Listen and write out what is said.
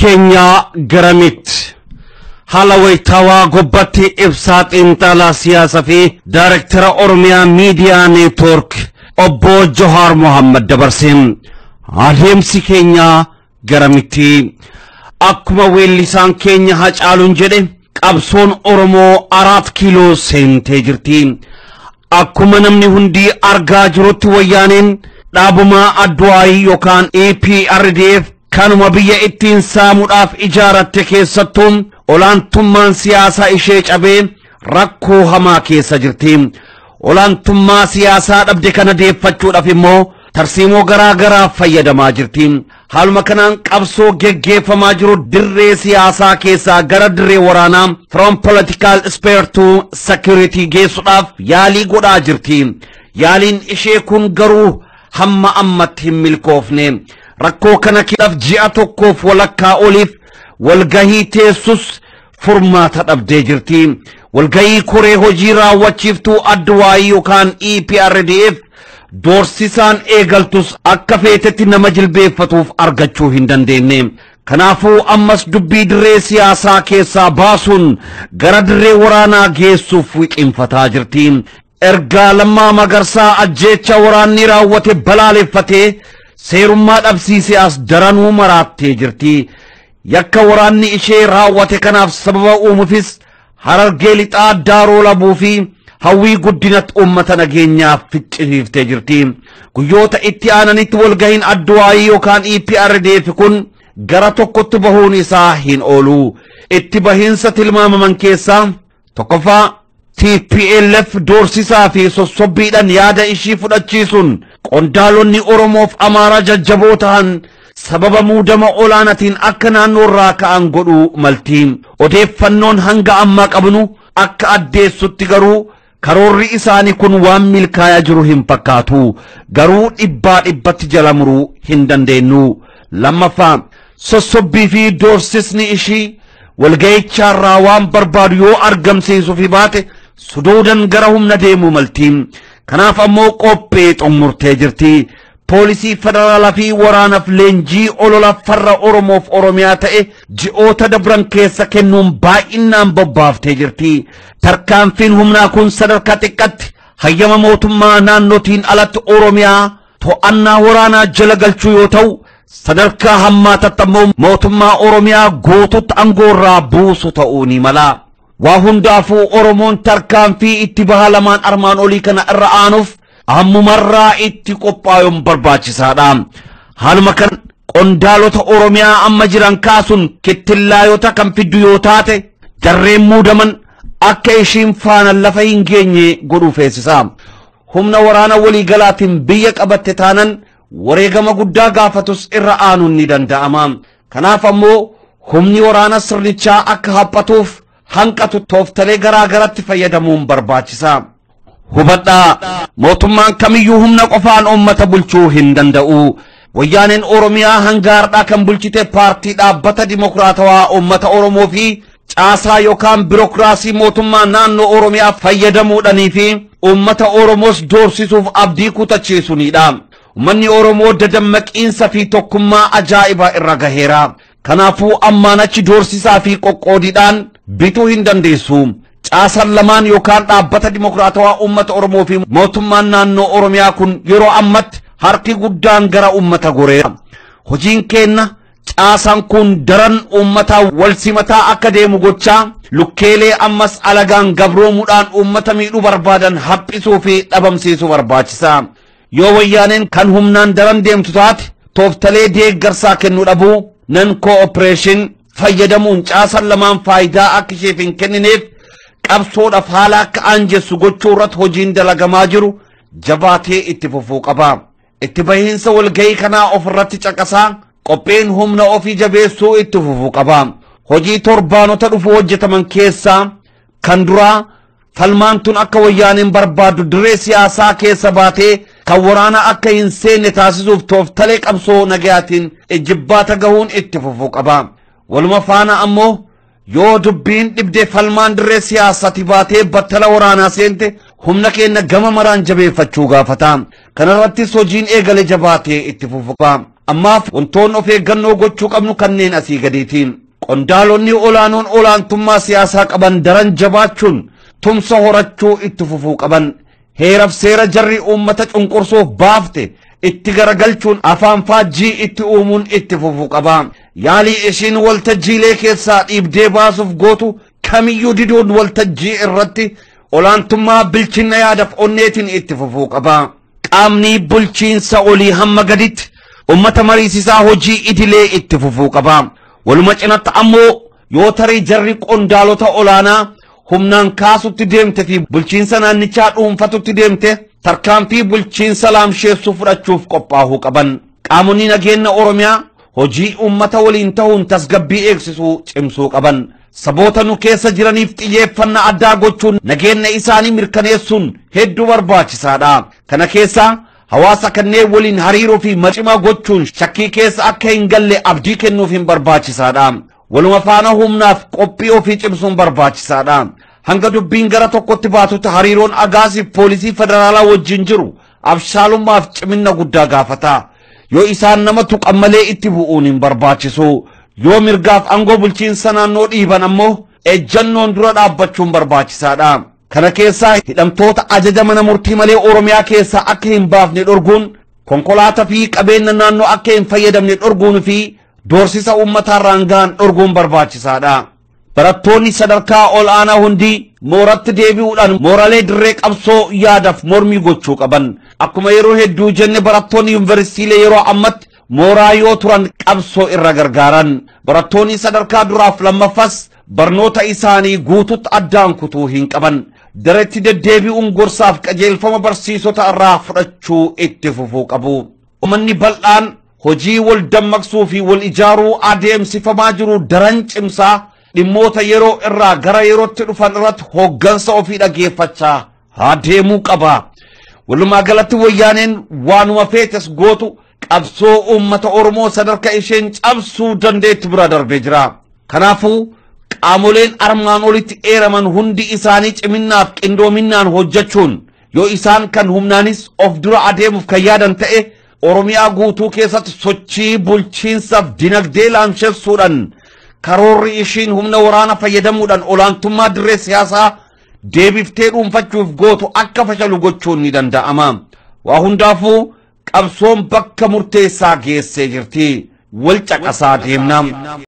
keenya garamitti haala wayitaawaa gubbatti ibsaa xiinxalaa siyaasaa fi daayirektara oromiyaa miidiyaa neetwoork obbo Johaar Mohammad dabarse adeemsi keenya garamitti akkuma weellisaan keenya hacaaluun jedhe qabsoon oromoo araat kiiloo seentee jirti akkuma namni hundi argaa jirutti wayyaaneen dhaabuma adduwaayii yookaan EPRDF kanuma biyya ittiin saamuudhaaf ijaaratte keessattuu olaantummaan siyaasaa ishee cabee rakkoo hamaa keessa jirti. Olaantummaa siyaasaa dhabde kana deeffachuudhaaf immoo tarsiimoo garaa garaa fayyadamaa jirti. Haaluma kanaan qabsoo geggeeffamaa jiru dirree siyaasaa keessaa gara dirree waraanaa from political sphere to security geessuudhaaf yaalii godhaa jirti. Yaaliin ishee kun garuu hamma ammatti hin milkoofne. Rakkoo kana keessaaf ji'a tokkoof walakkaa oliif walgahii teessus furmaata dhabdee jirti. Walgahii koree hojii raawwachiiftuu adduwaayii yookaan EPRDF doorsisaan eegaltus akka feetetti nama jilbeeffatuuf argachuu hin dandeenye. Kanaafuu ammas dubbii dirree siyaasaa keessaa baasuun gara dirree waraanaa geessuuf wiqinfataa jirti. Ergaa lammaa magarsaa ajjeecha waraanni raawwate balaaleffatee seerummaa dhabsiisee as daranuu maraattee jirti. Yakka waraanni ishee raawwate kanaaf sababa uumuufis harargee lixaa daaroo labuu fi hawwii guddinatti uummata nageenyaaf ficcisiiftee jirti. Guyyoota itti aananitti walgahiin adduwaayii yookaan EPRDF kun gara tokkotti bahuun isaa hin oolu. Itti bahiinsa tilmaamaman keessaa tokkoffaa TPLF doorsisaa fi sossobbiidhaan yaada ishii fudhachiisuun qondaalonni Oromoof Amaaraa jajjaboo ta'an sababa muudama olaanaatiin akka naannoo irraa ka'an godhuu malti. Odeeffannoon hanga ammaa qabnu akka addeessutti garuu karoorri isaanii kun waan milkaa'aa jiru hin fakkaatu. Garuu dhibbaa dhibbatti jala muruu hin dandeenyu. Lammaffaa sossobbii fi doorsisni ishii walga'icharraa waan barbaadu yoo argamsiisuu fi baate suduudan gara humna deemuu malti. Kanaaf ammoo qophee xumurtee jirti. Poolisii federaalaa fi waraanaaf leenjii olola farra Oromoof Oromiyaa ta'e ji'oota dabran keessa kennuun baay'inaan bobbaaftee jirti. Tarkaanfiin humnaa kun sadarkaa xiqqatti hayyama mootummaa naannootiin alatti Oromiyaa to'annaa waraanaa jala galchuu yoo ta'u sadarkaa hammaatatti ammoo mootummaa Oromiyaa guututti aangoorraa buusu ta'uu ni mala. Waa hundaafuu Oromoon tarkaanfii itti baha lamaan armaan olii kana irra aanuuf ammumarraa itti qophaa'uun barbaachisaadha. Haaluma kan qondaalota Oromiyaa amma jiran kaasuun kittillaayota kan fiddu yoo taate jarreen muudaman akka ishiin faana lafa hin geenye godhuu feesisa. Humna waraana waliigalaatiin biyya qabatte taanan wareegama guddaa gaafatus irra aanuun ni danda'ama. Kanaaf ammoo humni waraana sirnichaa akka haphatuuf hanqatu tooftalee garaa garatti fayyadamuun barbaachisa. Hubadhaa mootummaan kamiyyuu humna qofaan uummata bulchuu hin danda'u. Wayyaaneen Oromiyaa hanga har'aa kan bulchite paartii dhaabbata dimokiraatawaa uummata Oromoo fi caasaa yookaan birokiraasii mootummaa naannoo Oromiyaa fayyadamuudhanii fi uummata Oromoos doorsisuuf abdii kutachiisunidha. Uummanni Oromoo dadammaqiinsa fi tokkummaa ajaa'ibaa irra gaheera. Kanaafuu ammaan achi doorsisaa fi qoqqoodiidhaan bituu hin dandeessu. Caasaan lamaan yookaan dhaabbata dimokiraatawaa uummata Oromoo fi mootummaan naannoo Oromiyaa kun yeroo ammatti harki guddaan gara uummata goreera. Hojiin keenna caasaan kun daran uummataa wal simataa akka deemu gochaa lukkeelee ammas alagaan gabroomuudhaan uummata miidhuu barbaadan haphisuu fi dhabamsiisuu barbaachisa. Yoo wayyaaneen kan humnaan daran deemtu taate tooftalee deeggarsaa kennuu dhabuu nan koopereeshin fayyadamuun caasan lamaan faayidaa akka isheef hin kennineef qabsoodhaaf haala akka aanjessu gochuu irratti hojiin dalagamaa jiru jabaatee itti fufuu qaba. Itti bahiinsa walgahii kanaa of irratti caqasaa qopheen humna ofii jabeessuu itti fufuu qaba. Hojii torbaanota dhufu hojjetaman keessaa kan duraa falmaan tun akka wayyaaniin barbaaddu dirree siyaasaa keessa baatee kan waraana akka hin seenne taasisuuf tooftalee qabsoo nagayaatiin ejjibbaata gahuun itti fufuu qaba. Waluma faana ammoo yoo dubbiin dhibde falmaan dirree siyaasati baatee battala waraanaa seente humna keenya gama maraan jabeeffachuu gaafata. Kanarrattis hojiin eegale jabaatee itti fufuu qaba. ammaaf wantoonni of eeggannoo gochuu qabnu kanneen asii gadiitiin qondaalonni olaanoon olaantummaa siyaasaa qaban daran jabaachuun tumsa horachuu itti fufuu qaban heeraf seera jarri uummata cunqursuuf baafte itti garagalchuun afaan faajjii itti uumuun itti fufuu qaba yaalii ishiin waltajjiilee keessaa dhiibdee baasuuf gootu kamiyyuu diduun waltajjii irratti olaantummaa bilchinna yaadaf onneetiin itti fufuu qaba qaamni bulchiinsa olii hamma gaditti ummata mariisisaa hojii idilee itti fufuu qaba waluma cinatti ammoo yoo tarii jarri qondaalota olaanaa humnaan kaasutti deemte fi bulchiinsa naannichaa dhuunfatutti deemte tarkaanfii bulchiinsa laamsheessuu fudhachuuf qophaa'uu qaban qaamonni nageenya oromiyaa hojii uummata waliin ta'uun tasgabbii eegsisuu cimsuu qaban saboota nu keessa jiraniif xiyyeeffannaa addaa gochuun nageenya isaanii mirkaneessuun hedduu barbaachisaadha kana keessaa hawaasa kanneen waliin hariiroo fi macimaa gochuun shakkii keessa akka hin galle abdii kennuuf hin barbaachisaadha waluma faana humnaaf qophii ofii cimsuun barbaachisaadha hanga dubbiin gara tokkotti baatutti hariiroon agaasiif poolisii federaalaa wajjin jiru abshaalummaaf ciminna guddaa gaafata yoo isaan nama tuqan malee itti bu'uun hin barbaachisu yoo mirgaaf aangoo bulchiinsa naannoo dhiiban ammoo ejjannoon dura dhaabbachuun barbaachisaadha kana keessaa hidhamtoota ajaja mana murtii malee oromiyaa keessaa akka hin baafne dhorguun konkolaataa fi qabeenya naannoo akka hin fayyadamne dhorguun fi doorsisa uummatarraan ga'an dhorguun barbaachisaadha. Barattoonni sadarkaa ol aanaa hundi mooratti deebi'uudhaan mooraalee dirree qabsoo yaadaaf mormii gochuu qaban. Akkuma yeroo hedduu jenne barattoonni yuunivarsiitiilee yeroo ammatti mooraa yoo turan qabsoo irra gargaaran. Barattoonni sadarkaa duraaf lammaffas barnoota isaanii guututti addaan kutuu hin qaban. Dareetti deddeebi'uun gorsaaf qajeelfama barsiisota irraa fudhachuu itti fufuu qabu. Uummanni bal'aan hojii wal dammaqsuu fi wal ijaaruu adeemsifamaa jiru daran cimsaa dhimmoota yeroo irraa gara yerootti dhufan irratti hooggansa ofii dhageeffachaa haa deemuu qaba. Walumaa galatti wayyaaneen waanuma feetes gootu qabsoo uummata Oromoo sadarkaa isheen cabsuu dandeetti bira darbee jira. Kanaafuu qaamoleen armaan olitti eeraman hundi isaanii ciminnaaf qindoominaan hojjechuun yoo isaan kan humnaanis of dura adeemuuf kan yaadan ta'e Oromiyaa guutuu keessatti sochii bulchiinsaaf dinagdee laamsheessuudhaan karoorri ishiin humna waraana fayyadamuudhaan olaantummaa dirree siyaasaa deebiftee dhuunfachuuf gootu akka fashalu gochuun ni danda'ama. Waa hundaafuu qabsoon bakka murteessaa geessee jirti. Wal caqasaa deemna.